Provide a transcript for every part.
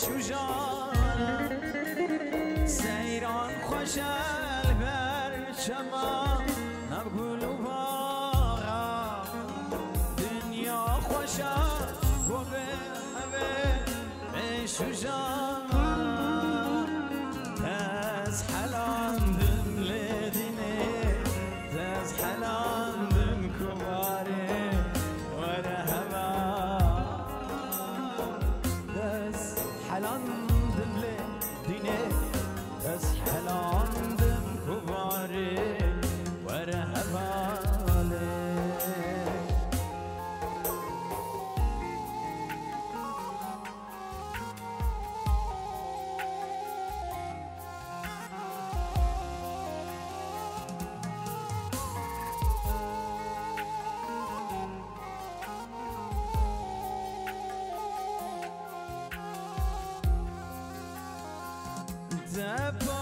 شجاعة سیران خوش البرشما و باغا دنیا خوشة وبه به شجاع I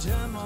pajama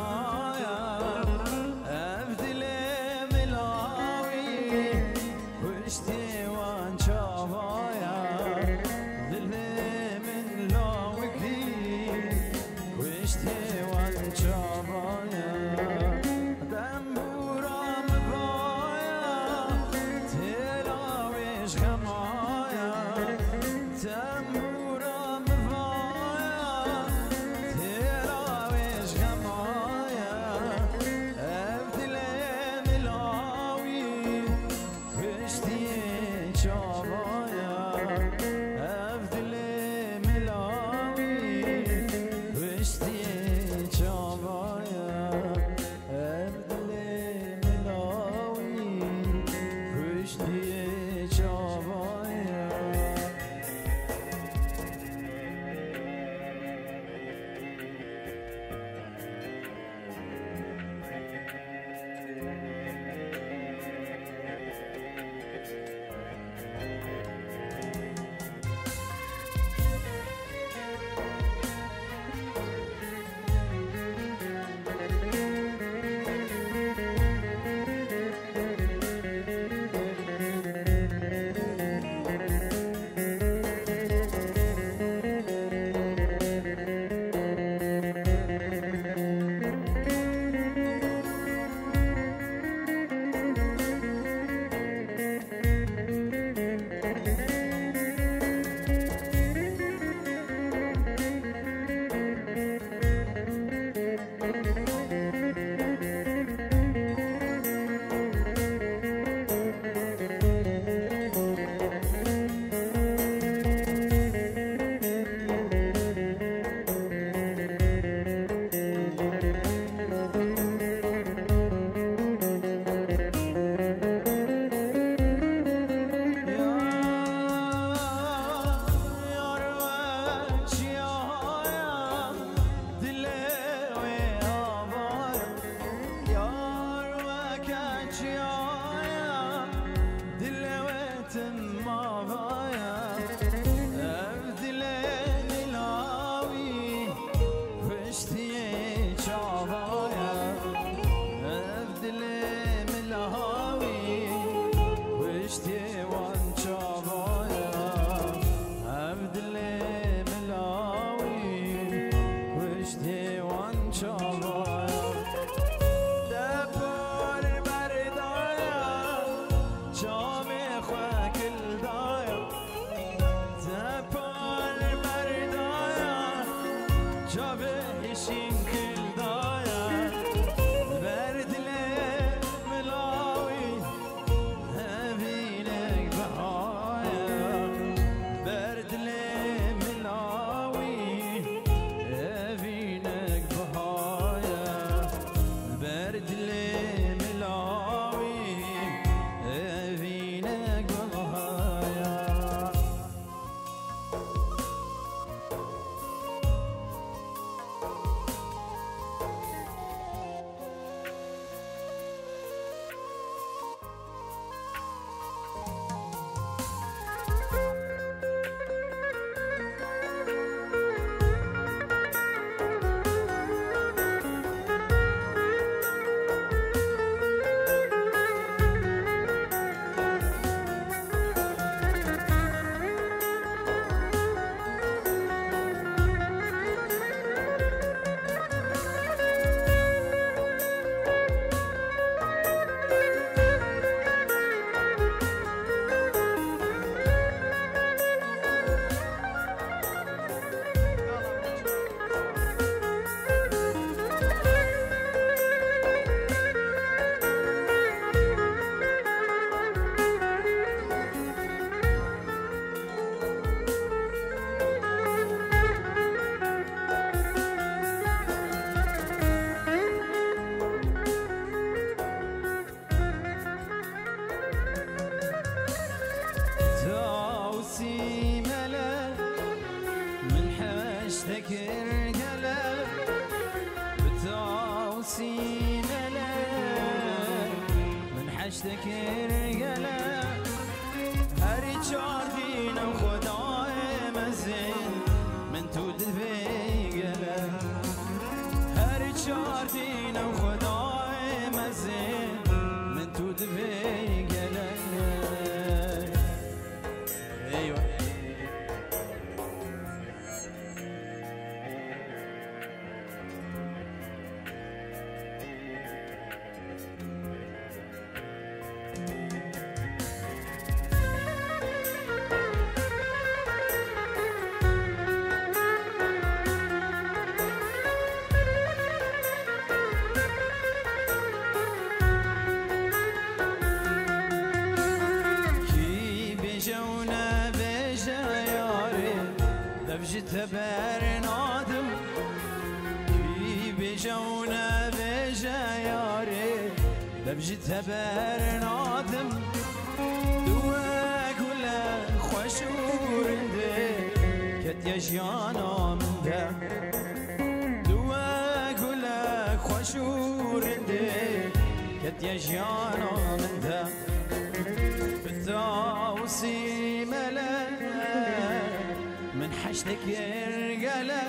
من حشتك يرقلا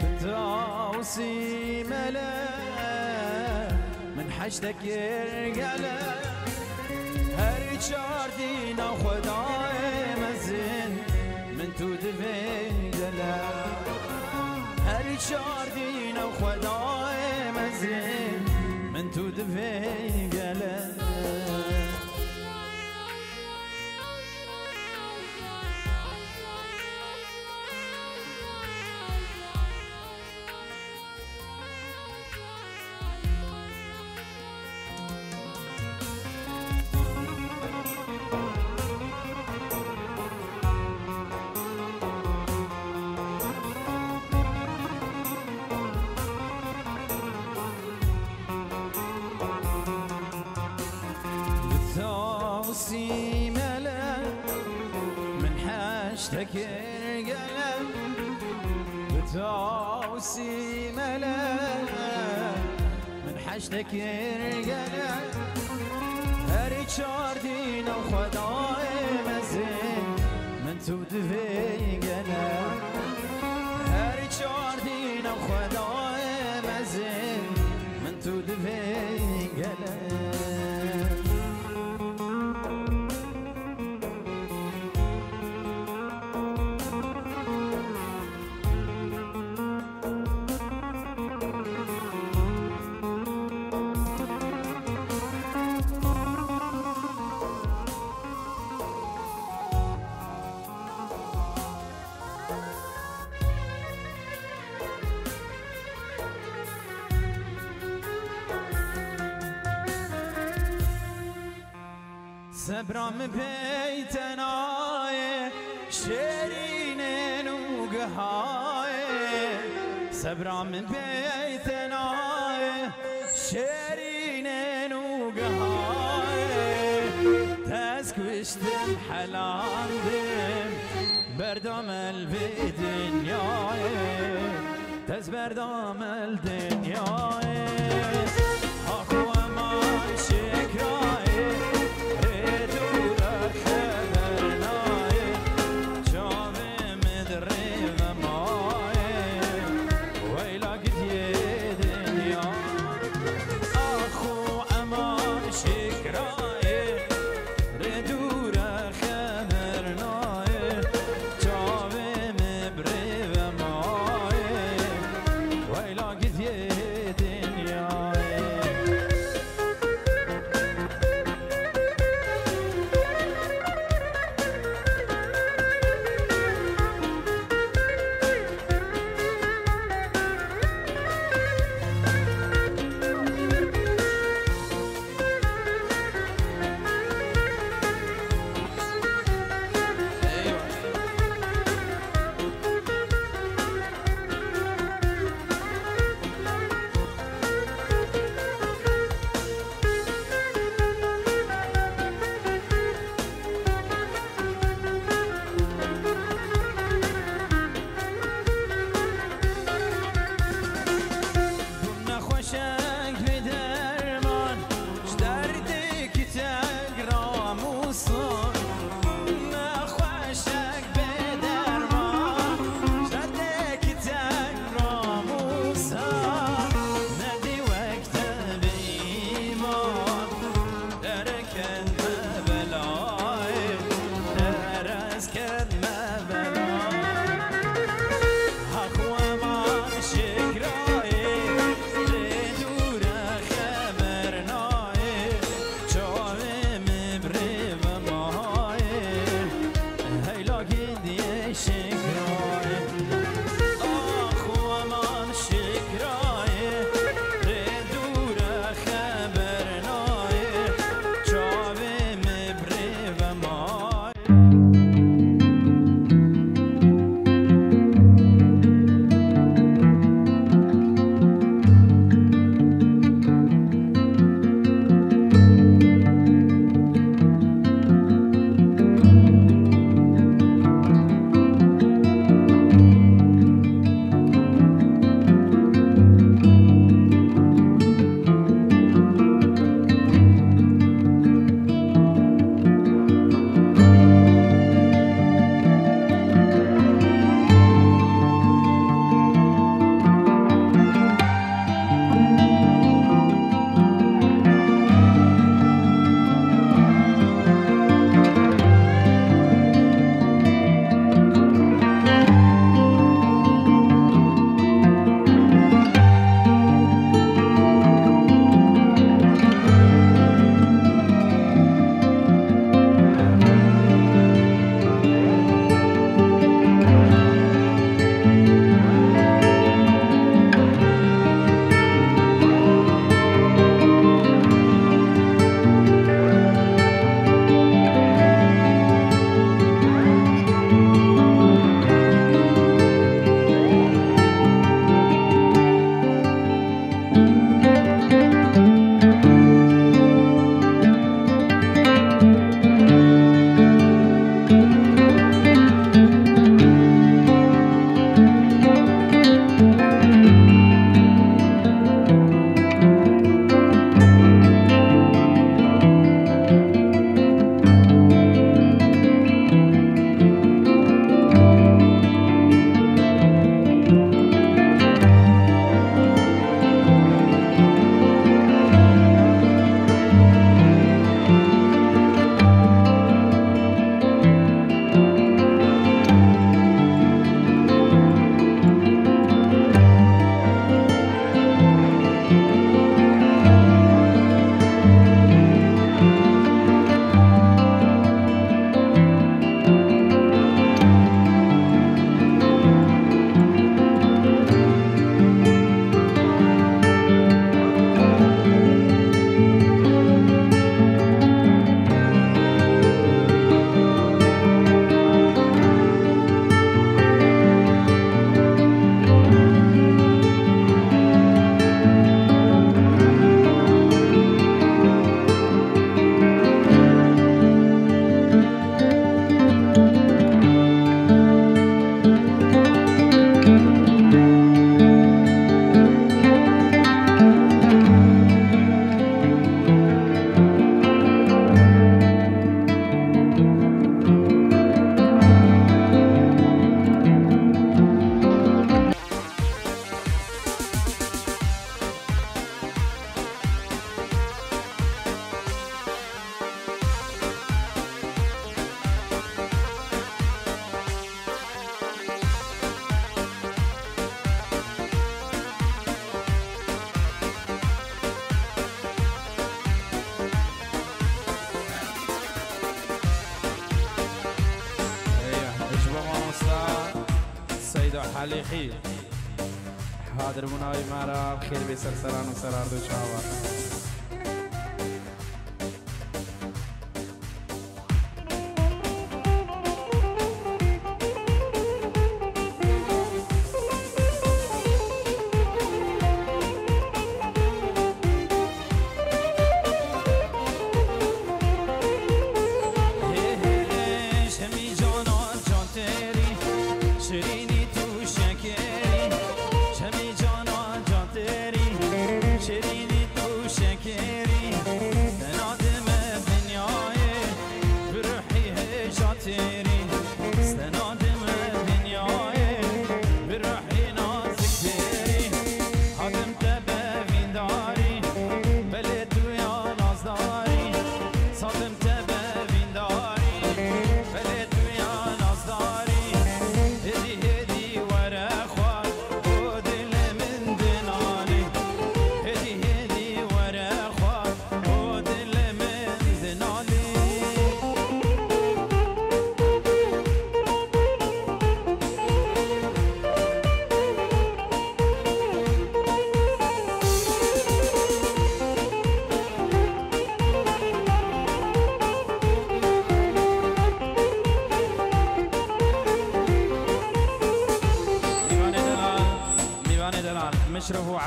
بالتوصي ملا. من حشتك يرقلا هر چاردینا خدای مزین من تو دویدلا هر چاردینا خدای مزین من تو دویدلا بالتوصي حاجتك القلم بالتوصي ملا من حاجتك القلم هري شاردينا وخداي مزين من تود في قلم هري شاردينا وخداي مزين من تود سبرم بيتناي شيرين وقهاي سبرم بيتناي شيرين وقهاي تسكوشت الحلال دم بردام الدنياي تز بردام الدنياي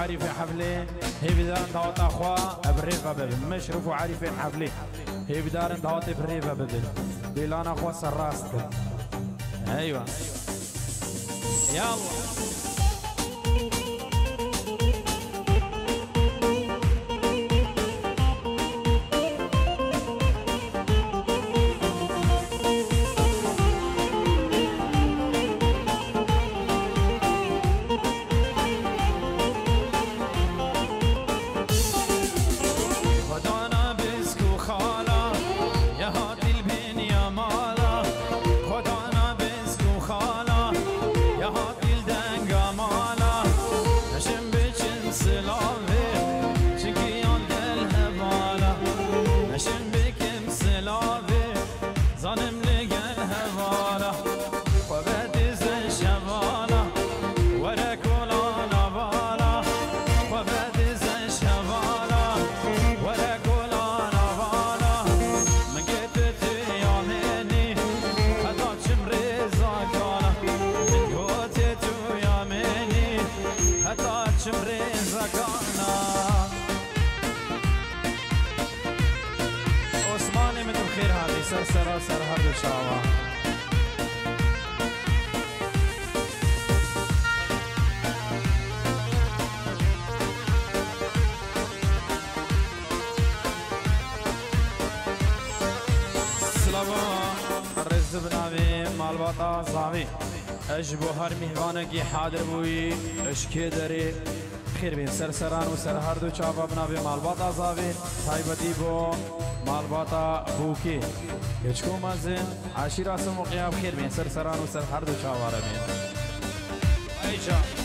مشرف وعارف حفلة هي بدار دعوت أخوا بريفا ببل مشرف وعارف حفلة هي بدار دعوت بريفا ببل بيلان أخوا سراست أيوة. يلا. مالباتا زاوی اش بو هر حاضر بوی اش که داری خیر بین سر سران و سر هر دو چاوا بناوی مالباتا زاوی. تایبتی بو مالباتا بوکی. هیچکو مزن عشیر اسم و قیاب خیر بین سر سران و سر هر دو چاوا را بین ایجا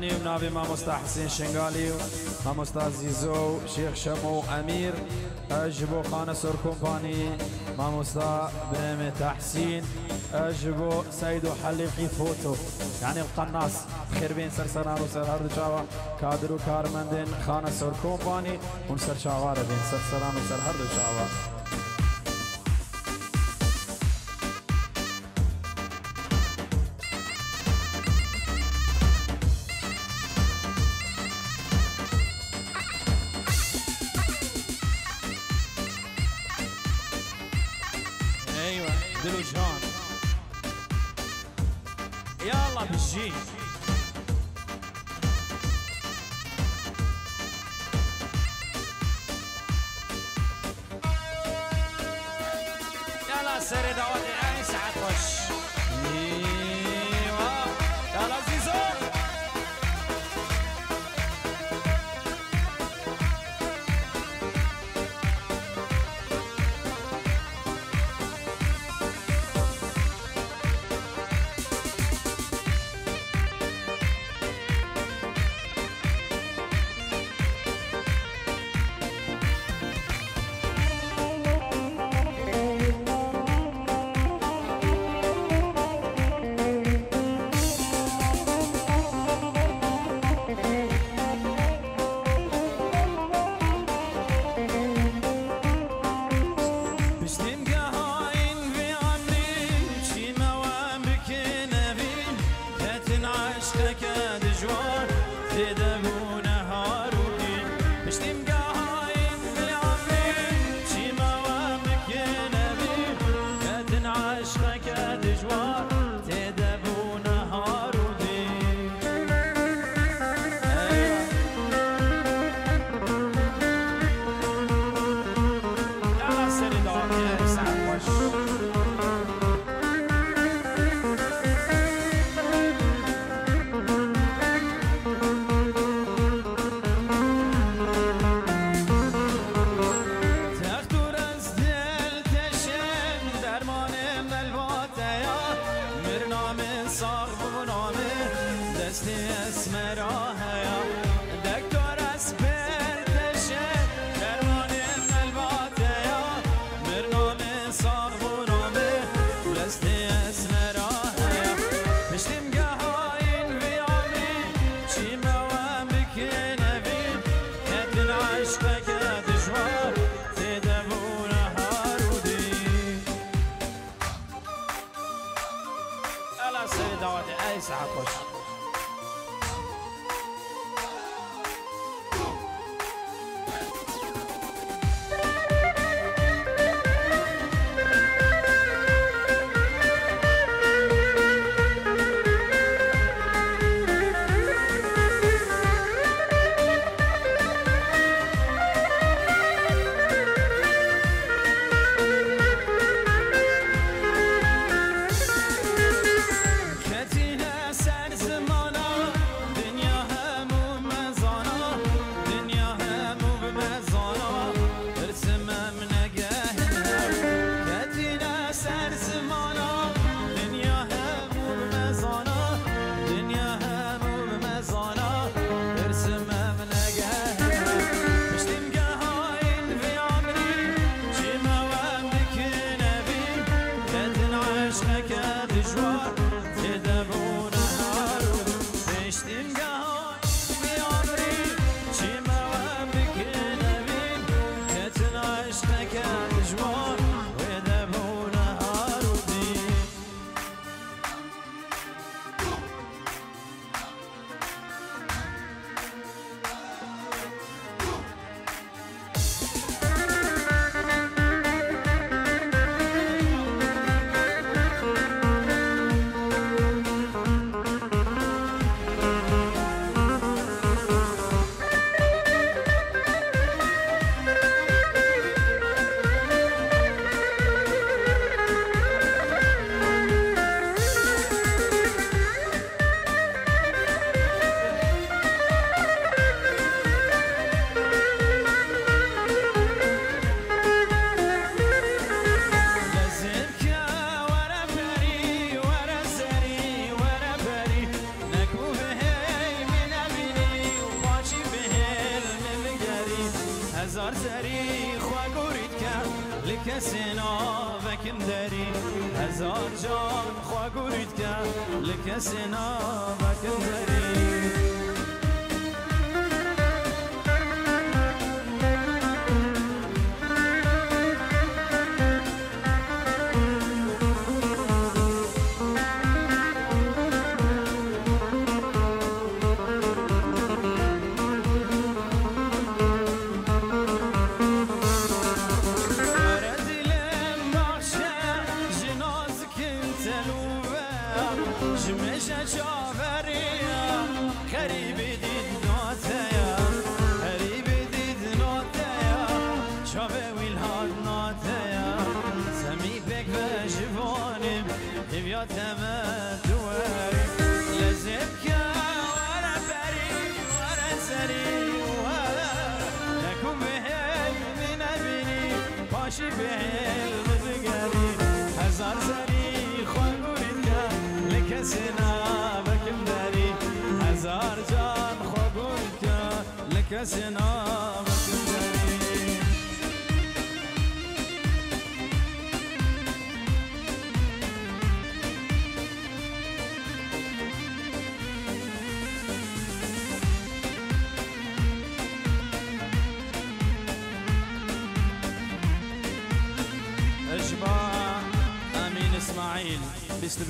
جاني ونابي ماموستا حسين شنغالي ماموستا زيزو شيخ شمو أمير أجبو خانة سور كومباني ماموستا بريمي تحسين أجبو سيدو حليقي فوتو يعني القناص خير بين سرسران وسر هرد جاوا كادرو كارمندين خانة سور كومباني ونسر شاوار بين سرسران وسر هرد جاوا دلو presque qu'un des.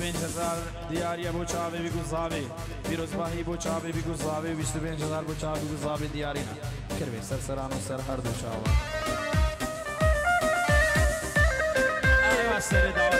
بیست پنج هزار دیاری بو چاوی بگو زاوی پیروزباهی بو چاوی بگو زاوی بیست پنج هزار بو چاوی بگو زاوی دیاری نه کروی سر سران و سر هر دو چاوا ایوه سر دعوت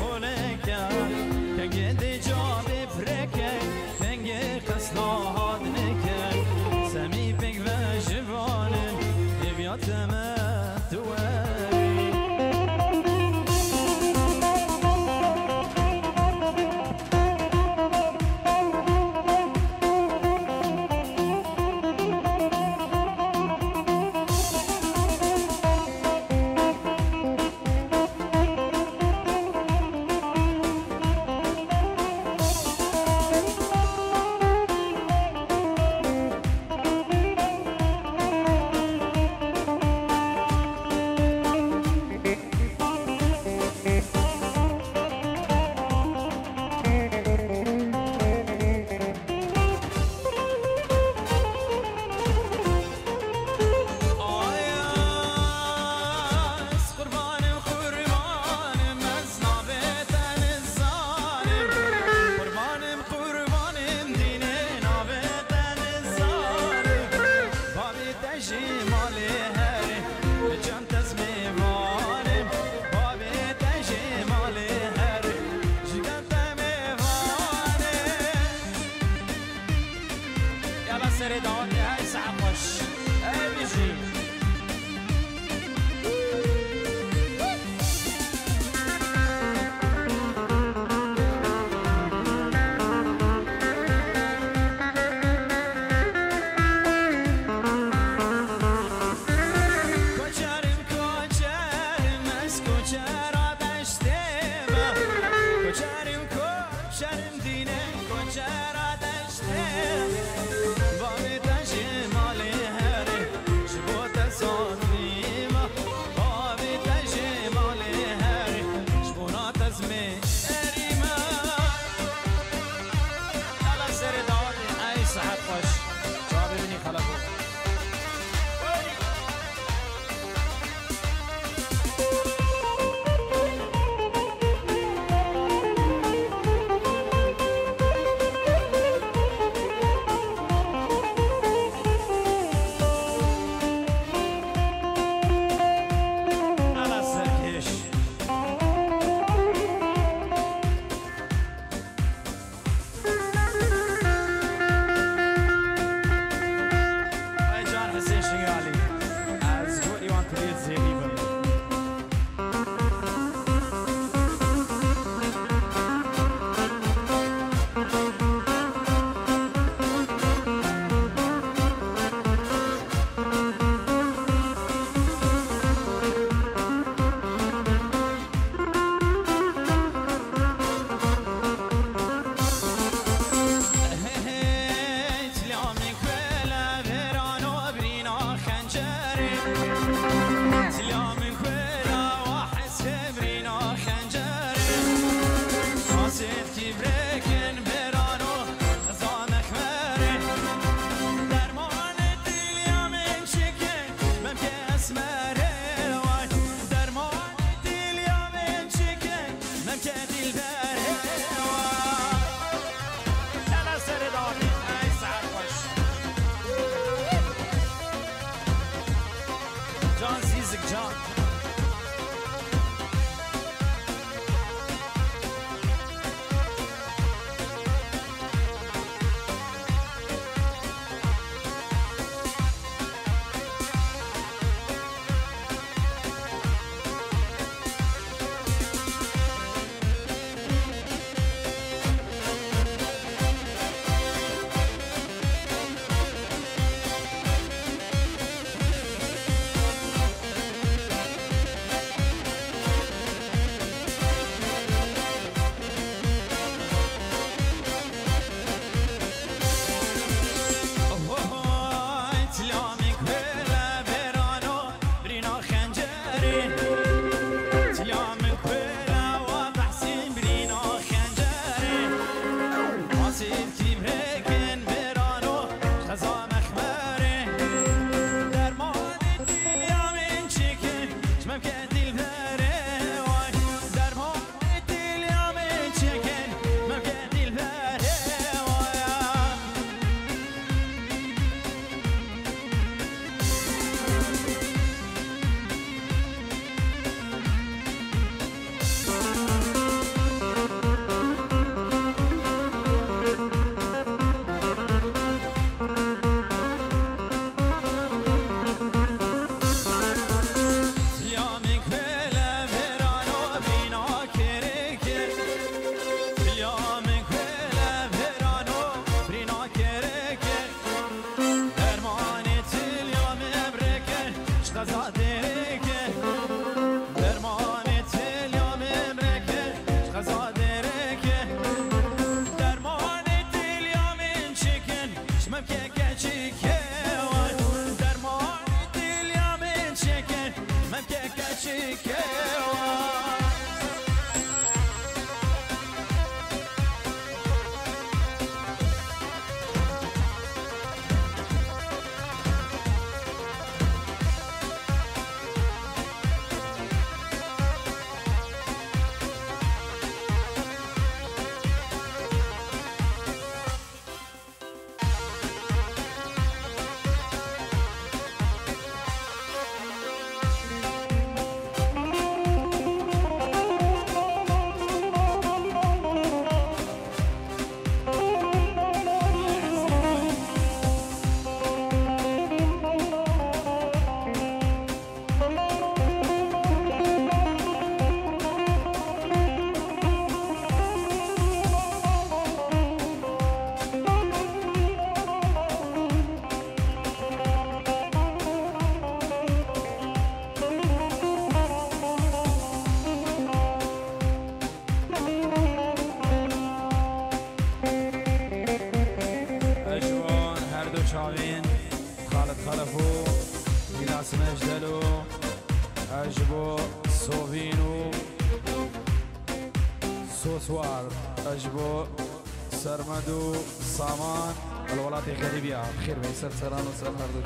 مات غریبی آب خیر بین سر سران و سر هر دو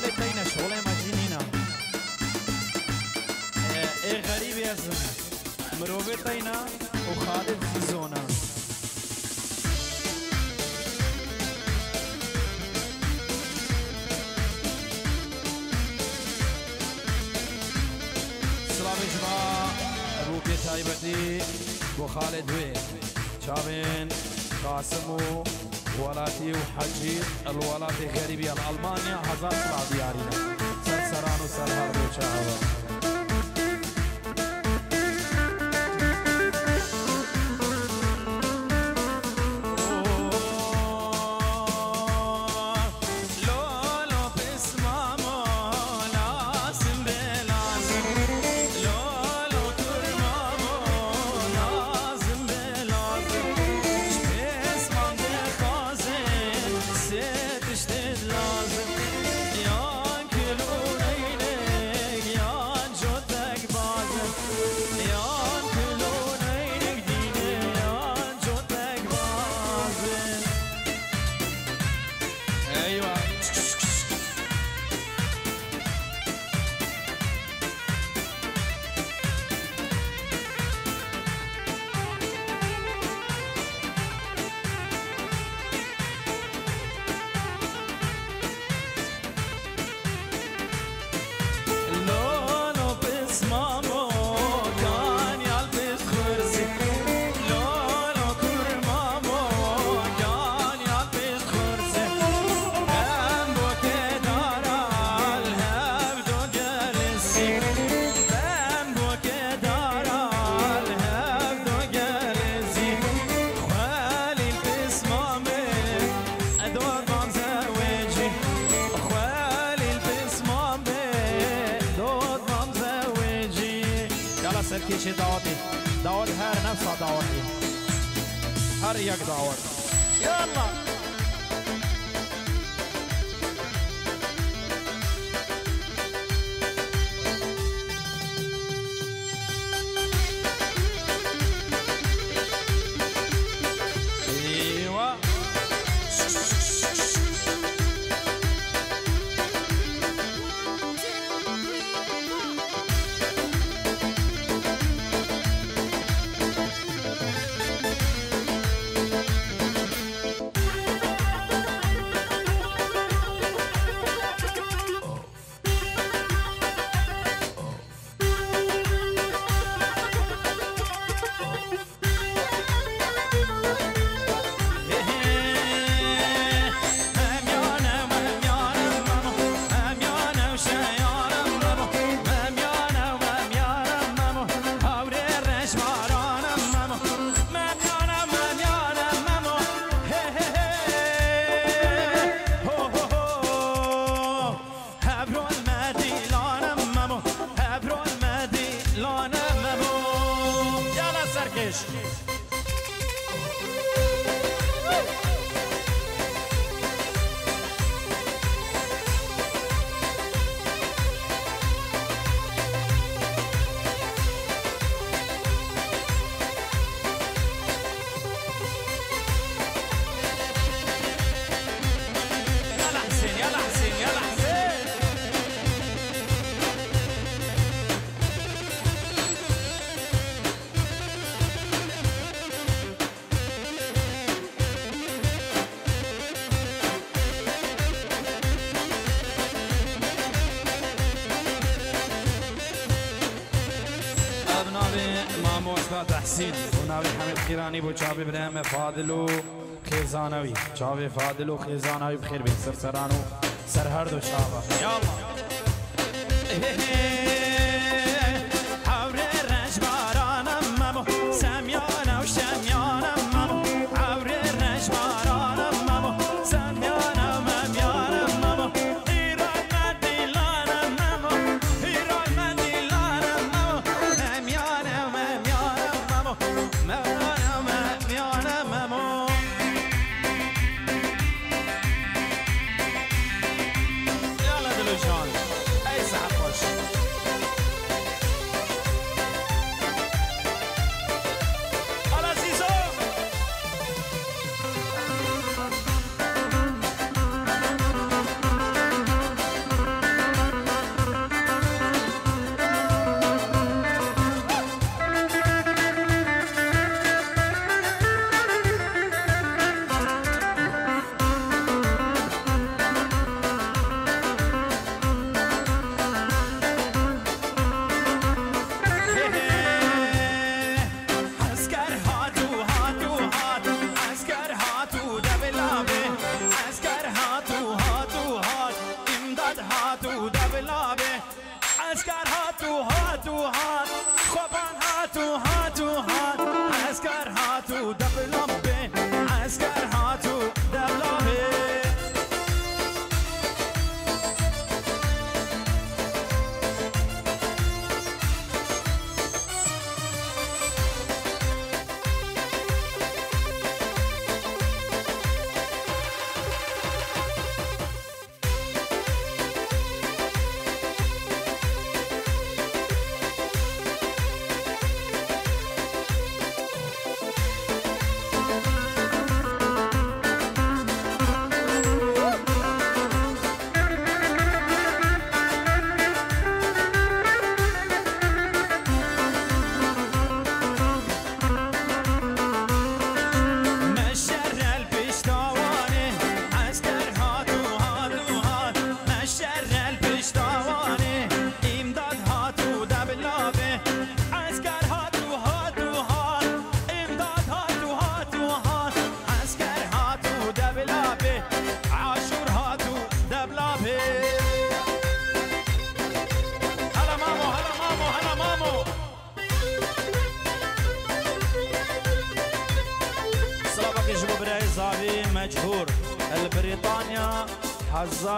مال بین شغل مجینینا ای غریبی از مروبه تینا و خالد زونا سلامی جما ابو بیتایی بردی خالد وی چابین قاسمو ولاتي وحجي الولاتي غريبي الألمانيا هزار سلام ديارينا سرسران وسرهار بوشاهوا سرکیشی دعوتی دعوت هر نفس دعوتی هر یک دعوت یالا تحسین ایرانی بو چاوی برہم فادلو خیزانوی چاوی فادلو خیزانوی بخیر بین سرسرانو. سر هر دو شابه یا الله هاتو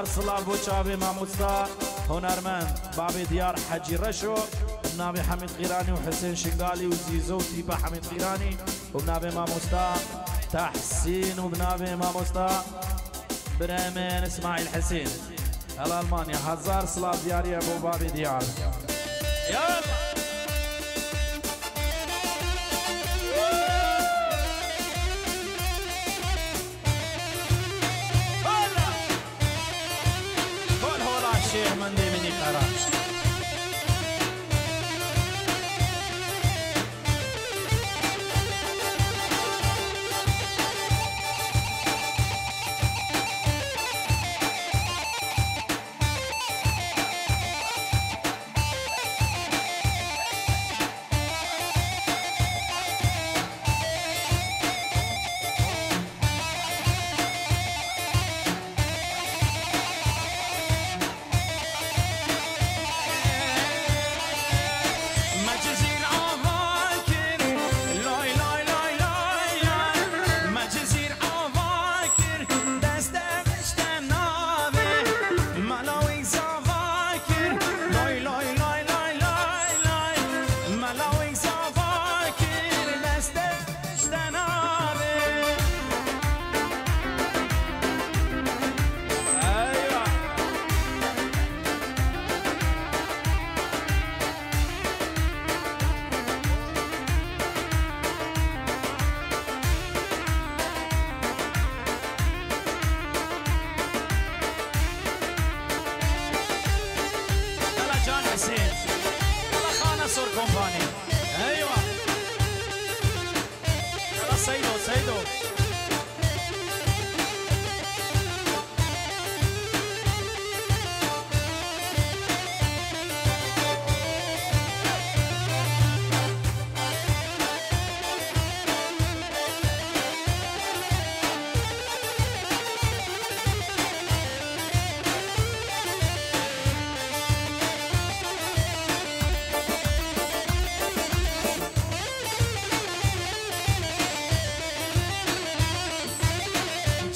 هزار صلاف بوشابي ماموستا هنرمند بابي ديار حجي رشو بنابي حميد غيراني وحسين شنقالي وزيزو وتيبا حميد غيراني وبنابي ماموستا تحسين وبنابي ماموستا بريمين اسماعيل حسين الالمانيا هزار صلاف دياري ابو بابي ديار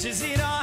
Is it all?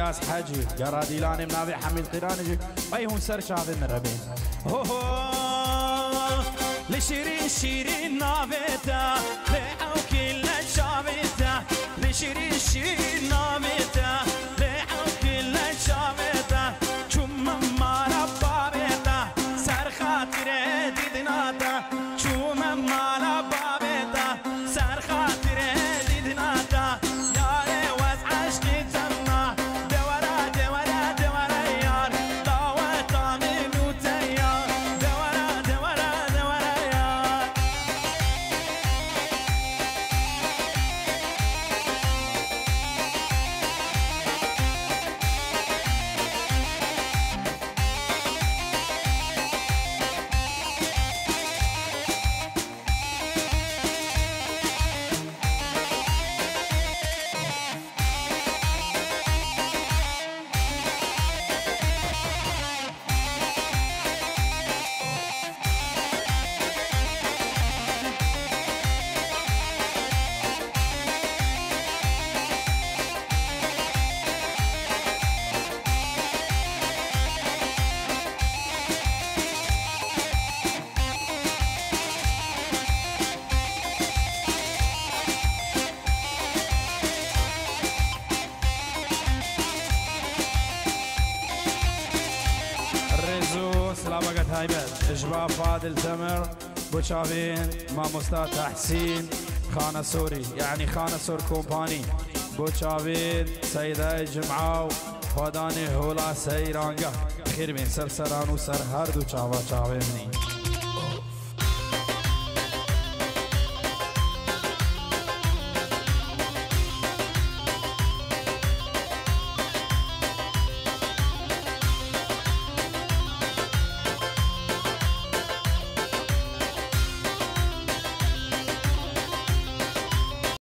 ياس حجي قرادي لاني منابع حميد قرانجي ايهون سر شاذ من ربين لشيرين شيرين نابتا لعو كل شابتا لشيرين شيرين نابتا عادل تمر بوشابين ماموستا حسين خانة سوري يعني خانة سور كومباني. بوشابين سيدة جمعة فداني هولا سيرانجا خير من سر سرانو سر هر دو چاوا چاوه